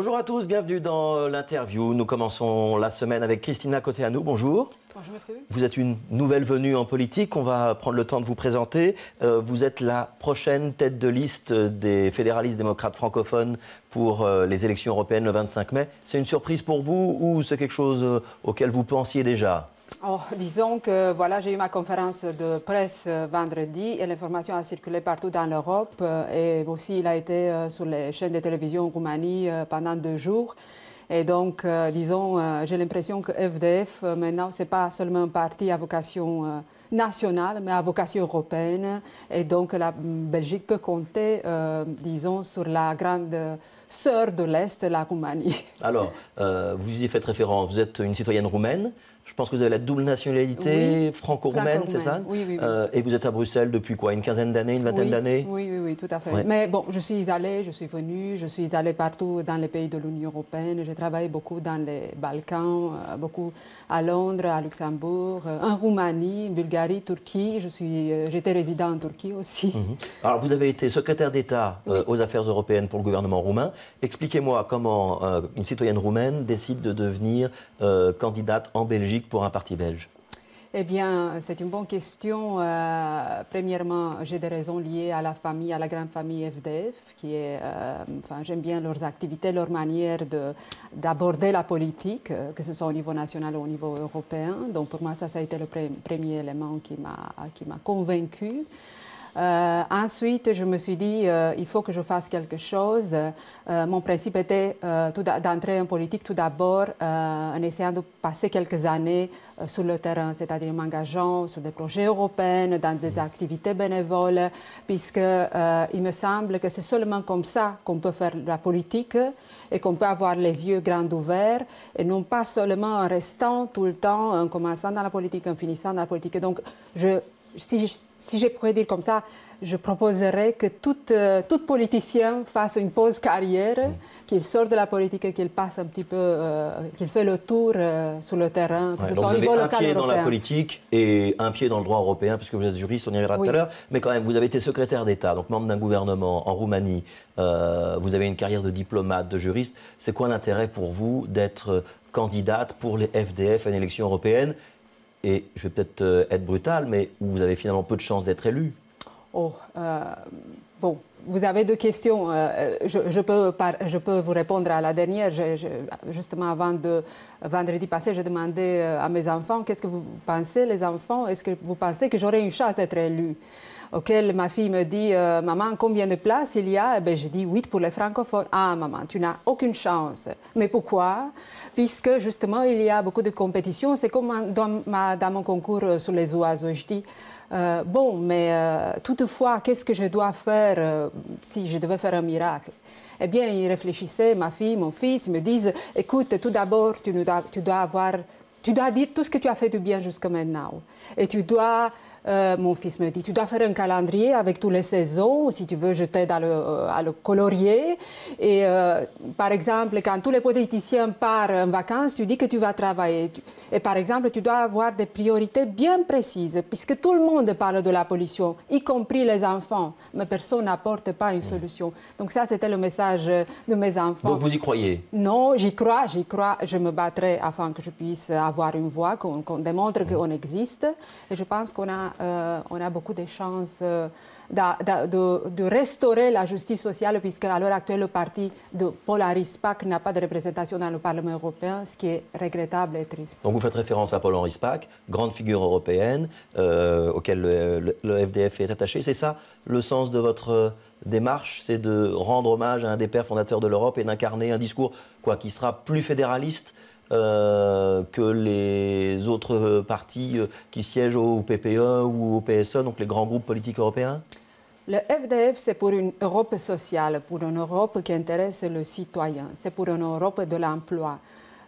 Bonjour à tous, bienvenue dans l'interview. Nous commençons la semaine avec Christina Côté-à-nous. Bonjour. Bonjour monsieur. Vous êtes une nouvelle venue en politique, on va prendre le temps de vous présenter. Euh, vous êtes la prochaine tête de liste des fédéralistes démocrates francophones pour euh, les élections européennes le 25 mai. C'est une surprise pour vous ou c'est quelque chose euh, auquel vous pensiez déjà? Oh, disons que voilà, j'ai eu ma conférence de presse euh, vendredi et l'information a circulé partout dans l'Europe euh, et aussi il a été euh, sur les chaînes de télévision en Roumanie pendant deux jours. Et donc, disons, j'ai l'impression que FDF, maintenant, ce n'est pas seulement un parti à vocation nationale, mais à vocation européenne. Et donc, la Belgique peut compter, disons, sur la grande sœur de l'Est, la Roumanie. Alors, vous y faites référence, vous êtes une citoyenne roumaine. Je pense que vous avez la double nationalité franco-roumaine, c'est ça oui, oui, euh, et vous êtes à Bruxelles depuis quoi Une quinzaine d'années, une vingtaine d'années oui, oui, oui, tout à fait. Mais bon, je suis allée, je suis venue, je suis allée partout dans les pays de l'Union européenne. J'ai travaillé beaucoup dans les Balkans, euh, beaucoup à Londres, à Luxembourg, euh, en Roumanie, Bulgarie, Turquie. Je suis, j'étais résident en Turquie aussi. Mhm. Alors, vous avez été secrétaire d'État aux affaires européennes pour le gouvernement roumain. Expliquez-moi comment une citoyenne roumaine décide de devenir candidate en Belgique pour un parti belge eh bien, c'est une bonne question. Euh, premièrement, j'ai des raisons liées à la famille, à la grande famille FDF, qui est, euh, enfin, j'aime bien leurs activités, leur manière d'aborder la politique, euh, que ce soit au niveau national ou au niveau européen. Donc, pour moi, ça, ça a été le premier élément qui m'a convaincu. Euh, ensuite, je me suis dit, euh, il faut que je fasse quelque chose. Euh, mon principe était d'entrer en politique tout d'abord en essayant de passer quelques années sur le terrain, c'est-à-dire m'engageant sur des projets européens, dans des activités bénévoles, puisque il me semble que c'est seulement comme ça qu'on peut faire la politique et qu'on peut avoir les yeux grands ouverts et non pas seulement en restant tout le temps, en commençant dans la politique, en finissant dans la politique. donc, je si, si je pourrais dire comme ça, je proposerais que tout, euh, politicien fasse une pause carrière, mm. qu'il sorte de la politique et qu'il passe un petit peu, euh, qu'il fait le tour euh, sur le terrain, que ce soit au niveau local un pied dans la politique et un pied dans le droit européen, puisque vous êtes juriste, on y reviendra tout à l'heure. Mais quand même, vous avez été secrétaire d'État, donc membre d'un gouvernement en Roumanie. vous avez une carrière de diplomate, de juriste. C'est quoi l'intérêt pour vous d'être candidate pour les FDF à une élection européenne et je vais peut-être euh, être brutal, mais où vous avez finalement peu de chances d'être élu Oh, euh, bon, vous avez deux questions. Euh, je, peux je, peux vous répondre à la dernière. justement, avant de vendredi passé, j'ai demandé à mes enfants qu'est-ce que vous pensez, les enfants? Est-ce que vous pensez que j'aurai une chance d'être élu? Auquel ma fille me dit euh, Maman, combien de places il y a? Eh bien, Je dis 8 pour les francophones. Ah, maman, tu n'as aucune chance. Mais pourquoi? Puisque justement, il y a beaucoup de compétitions. C'est comme dans, dans, mon concours euh, sur les oiseaux. Je dis euh, Bon, mais toutefois, qu'est-ce que je dois faire si je devais faire un miracle? Eh bien, ils réfléchissaient, ma fille, mon fils, ils me disent, écoute, tout d'abord, tu, tu, dois avoir, tu dois dire tout ce que tu as fait de bien jusqu'à maintenant. Et tu dois euh, mon fils me dit, tu dois faire un calendrier avec toutes les saisons, si tu veux, je t'aide à le, euh, à le colorier. Et euh, par exemple, quand tous les politiciens partent en vacances, tu dis que tu vas travailler. Et par exemple, tu dois avoir des priorités bien précises, puisque tout le monde parle de la pollution, y compris les enfants, mais personne n'apporte pas une solution. Donc ça, c'était le message de mes enfants. Donc vous y croyez? Non, j'y crois, j'y crois. Je me battrai afin que je puisse avoir une voix, qu'on démontre qu'on existe. Et je pense qu'on a euh, on a beaucoup de chances euh, de, restaurer la justice sociale, puisque à l'heure actuelle, le parti de Paul Henri Spack n'a pas de représentation dans le Parlement européen, ce qui est regrettable et triste. Donc vous faites référence à Paul Henri Spack, grande figure européenne euh, auquel le, FDF est attaché. C'est ça le sens de votre démarche, c'est de rendre hommage à un des pères fondateurs de l'Europe et d'incarner un discours quoi, qui sera plus fédéraliste euh, que les autres partis euh, qui siègent au PPE ou au PSE, donc les grands groupes politiques européens? Le FDF, c'est pour une Europe sociale, pour une Europe qui intéresse le citoyen, c'est pour une Europe de l'emploi.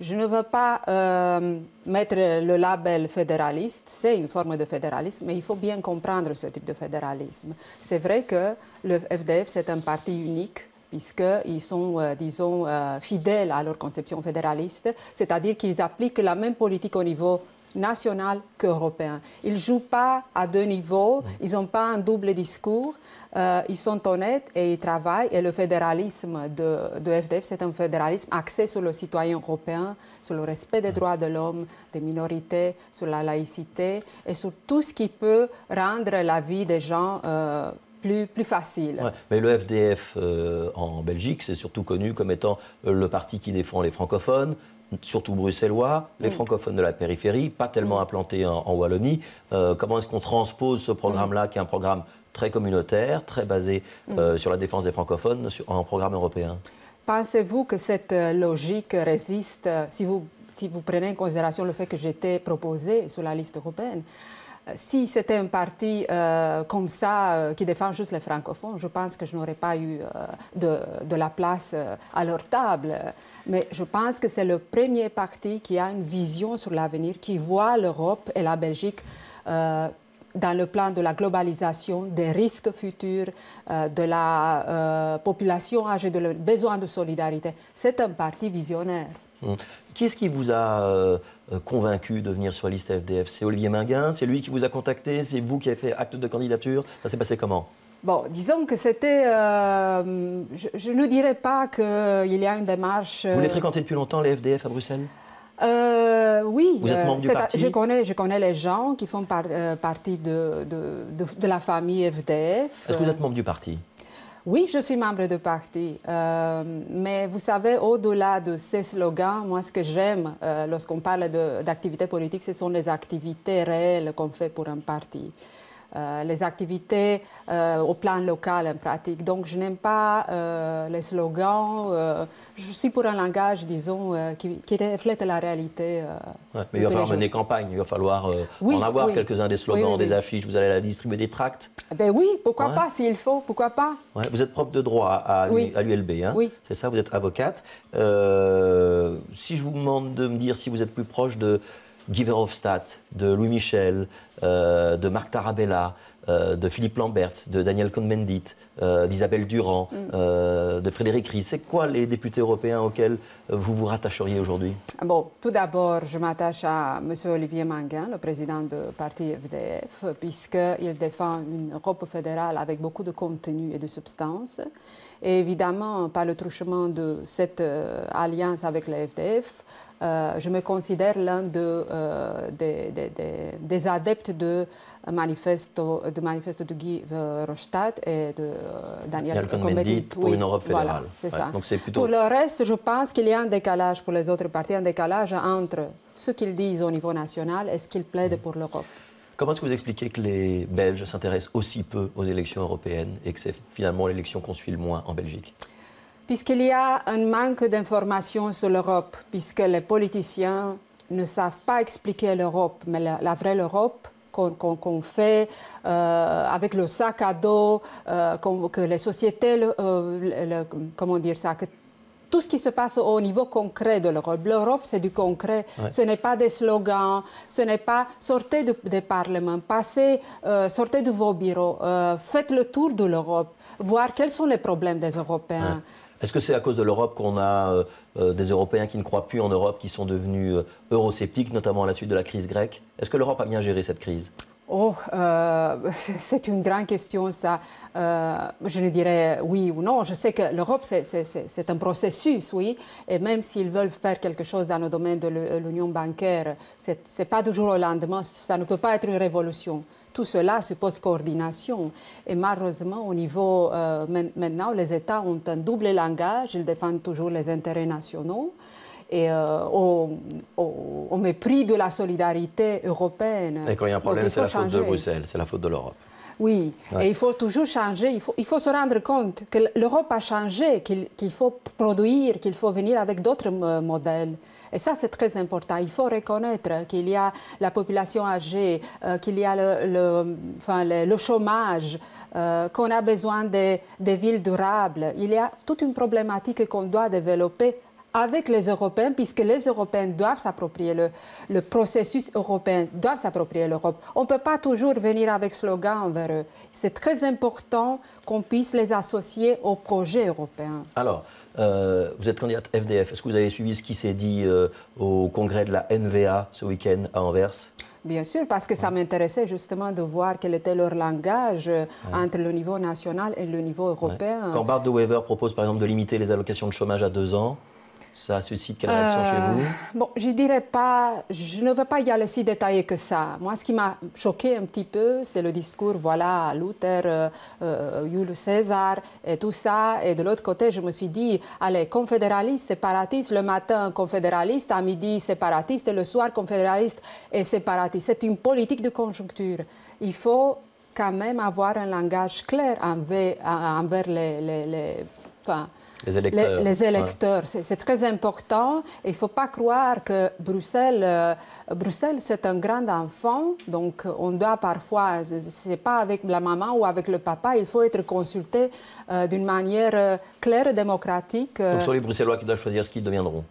Je ne veux pas euh, mettre le label fédéraliste, c'est une forme de fédéralisme, mais il faut bien comprendre ce type de fédéralisme. C'est vrai que le FDF, c'est un parti unique puisqu'ils sont, euh, disons, euh, fidèles à leur conception fédéraliste, c'est-à-dire qu'ils appliquent la même politique au niveau national qu'européen. Ils ne jouent pas à deux niveaux, ils n'ont pas un double discours, euh, ils sont honnêtes et ils travaillent. Et le fédéralisme de, de FDF, c'est un fédéralisme axé sur le citoyen européen, sur le respect des droits de l'homme, des minorités, sur la laïcité et sur tout ce qui peut rendre la vie des gens euh, plus, plus facile. mais le FDF euh, en Belgique, c'est surtout connu comme étant le parti qui défend les francophones, surtout bruxellois, les francophones de la périphérie, pas tellement implantés en, Wallonie. comment est-ce qu'on transpose ce programme-là, qui est un programme très communautaire, très basé euh, mm. sur la défense des francophones en programme européen? Pensez-vous que cette euh, logique résiste, euh, si vous, si vous prenez en considération le fait que j'étais proposé sur la liste européenne, si c'était un parti comme ça qui défend juste les francophones, je pense que je n'aurais pas eu de, la place à leur table. Mais je pense que c'est le premier parti qui a une vision sur l'avenir, qui voit l'Europe et la Belgique dans le plan de la globalisation, des risques futurs, euh, de la euh, population âgée, de le besoin de solidarité. C'est un parti visionnaire. Hum. Qui est-ce qui vous a euh, convaincu de venir sur la liste FDF C'est Olivier Minguin C'est lui qui vous a contacté C'est vous qui avez fait acte de candidature Ça s'est passé comment? Bon, disons que c'était. je, ne dirais pas qu'il y a une démarche. Vous les fréquentez depuis longtemps, les FDF à Bruxelles? Euh, oui. Vous êtes membre du parti? je connais, je connais les gens qui font euh, partie de, de, de, la famille FDF. Est-ce que vous êtes membre du parti? Oui, je suis membre du parti. Euh, mais vous savez, au-delà de ces slogans, moi, ce que j'aime lorsqu'on parle d'activités politiques, ce sont les activités réelles qu'on fait pour un parti. Euh, les activités euh, au plan local en pratique. Donc, je n'aime pas euh, les slogans. je suis pour un langage, disons, qui, reflète la réalité. mais il va falloir mener campagne. Il va fallour en avoir quelques-uns des slogans, des affiches. Vous allez la distribuer des tracts eh ben Oui, pourquoi pas, s'il faut. Pourquoi pas Vous êtes prof de droit à, l'ULB, hein oui. c'est ça Vous êtes avocate. si je vous demande de me dire si vous êtes plus proche de Guy Verhofstadt, de Louis Michel, euh, de Marc Tarabella, euh, de Philippe Lambert, de Daniel Cohn-Bendit, euh, d'Isabelle Durand, mm. de Frédéric Ries. C'est quoi les députés européens auxquels vous vous rattacheriez aujourd'hui? Bon, tout d'abord, je m'attache à M. Olivier Manguin, le président du parti FDF, puisqu'il défend une Europe fédérale avec beaucoup de contenu et de substance. Et évidemment, par le truchement de cette alliance avec le FDF, je me considère l'un de, euh, des, adeptes de manifesto, de manifesto de Guy Verhofstadt et de euh, Daniel Cohn-Bendit pour une Europe fédérale. c'est ça. Pour le reste, je pense qu'il y a un décalage pour les autres partis, un décalage entre ce qu'ils disent au niveau national et ce qu'ils plaident pour l'Europe. Comment est-ce que vous expliquez que les Belges s'intéressent aussi peu aux élections européennes et que c'est finalement l'élection qu'on suit le moins en Belgique? Puisqu'il y a un manque d'informations sur l'Europe, puisque les politiciens ne savent pas expliquer l'Europe, mais la, vraie Europe qu'on fait euh, avec le sac à dos, euh, que les sociétés, euh, comment dire ça, que tout ce qui se passe au niveau concret de l'Europe. L'Europe, c'est du concret. Ce n'est pas des slogans, ce n'est pas sortez des parlements, passez, sortez de vos bureaux, faites le tour de l'Europe, voir quels sont les problèmes des Européens. Est-ce que c'est à cause de l'Europe qu'on a euh, euh, des Européens qui ne croient plus en Europe, qui sont devenus euh, eurosceptiques, notamment à la suite de la crise grecque? Est-ce que l'Europe a bien géré cette crise? Oh, c'est une grande question, ça. je ne dirais oui ou non. Je sais que l'Europe, c'est un processus, oui. Et même s'ils veulent faire quelque chose dans le domaine de l'union bancaire, ce n'est pas du jour au lendemain. Ça ne peut pas être une révolution. Tout cela suppose coordination. Et malheureusement, au niveau euh, maintenant, les États ont un double langage. Ils défendent toujours les intérêts nationaux. Et euh, au, mépris de la solidarité européenne. Et quand il y a un problème, c'est la faute de Bruxelles, c'est la faute de l'Europe. Oui, et il faut toujours changer, il faut, il faut se rendre compte que l'Europe a changé, qu'il faut produire, qu'il faut venir avec d'autres modèles. Et ça, c'est très important. Il faut reconnaître qu'il y a la population âgée, euh, qu'il y a le, enfin, le, chômage, euh, qu'on a besoin des villes durables. Il y a toute une problématique qu'on doit développer avec les Européens, puisque les Européens doivent s'approprier le, le, processus européen, doivent s'approprier l'Europe. On ne peut pas toujours venir avec slogan envers eux. C'est très important qu'on puisse les associer au projet européen. Alors, vous êtes candidate FDF. Est-ce que vous avez suivi ce qui s'est dit au congrès de la NVA ce week-end à Anvers? Bien sûr, parce que ça m'intéressait justement de voir quel était leur langage entre le niveau national et le niveau européen. Quand Bart de Wever propose par exemple de limiter les allocations de chômage à deux ans, ça suscite quelle réaction chez vous? Euh, Bon, je dirais pas, je ne veux pas y aller si détaillé que ça. Moi, ce qui m'a choqué un petit peu, c'est le discours, voilà, Luther, euh, euh, César et tout ça. Et de l'autre côté, je me suis dit, allez, confédéraliste, séparatiste, le matin confédéraliste, à midi séparatiste, et le soir confédéraliste et séparatiste. C'est une politique de conjoncture. Il faut quand même avoir un langage clair envers, les, les électeurs. Les, électeurs. C'est très important. Il ne faut pas croire que Bruxelles, euh, Bruxelles c'est un grand enfant, donc on doit parfois, ce n'est pas avec la maman ou avec le papa, il faut être consulté euh, d'une manière euh, claire et démocratique. Donc ce sont les Bruxellois qui doivent choisir ce qu'ils deviendront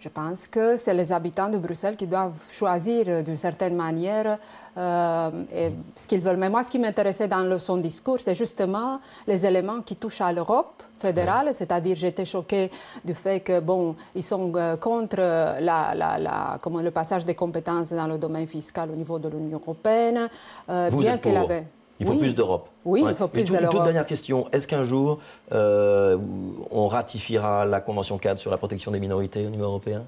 je pense que c'est les habitants de Bruxelles qui doivent choisir d'une certaine manière ce qu'ils veulent. Mais moi, ce qui m'intéressait dans son discours, c'est justement les éléments qui touchent à l'Europe fédérale, c'est-à-dire j'étais choquée du fait que bon, ils sont euh, contre la, la, comment, le passage des compétences dans le domaine fiscal au niveau de l'Union européenne, euh, bien qu'elle avait. Il faut plus d'Europe. Oui, il faut plus d'Europe. Une toute dernière question. Est-ce qu'un jour, euh, on ratifiera la Convention cadre sur la protection des minorités au niveau européen?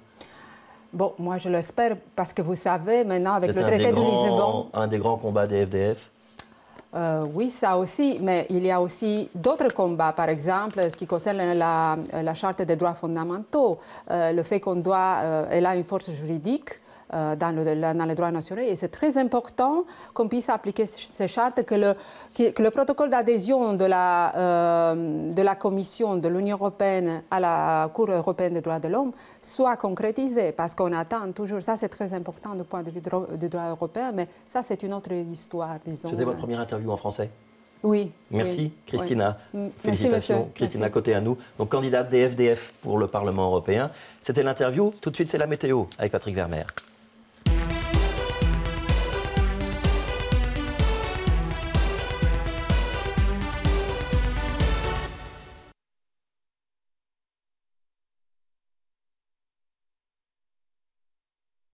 Bon, moi je l'espère parce que vous savez, maintenant avec le traité de Lisbonne. un des grands combats des FDF euh, oui, ça aussi, mais il y a aussi d'autres combats, par exemple, ce qui concerne la, la Charte des droits fondamentaux, euh, le fait qu'on doit, euh, elle a une force juridique dans, le, dans, les droits nationaux. Et c'est très important qu'on puisse appliquer ces chartes, que le, que le protocole d'adhésion de, la, euh, de la Commission de l'Union européenne à la Cour européenne des droits de l'homme soit concrétisé, parce qu'on attend toujours, ça c'est très important du point de vue du droit européen, mais ça c'est une autre histoire, disons. C'était votre première interview en français? Oui. Merci, Christina. Félicitations, Christina, côté à nous. Donc, candidate des FDF pour le Parlement européen. C'était l'interview. Tout de suite, c'est la météo avec Patrick Vermeer.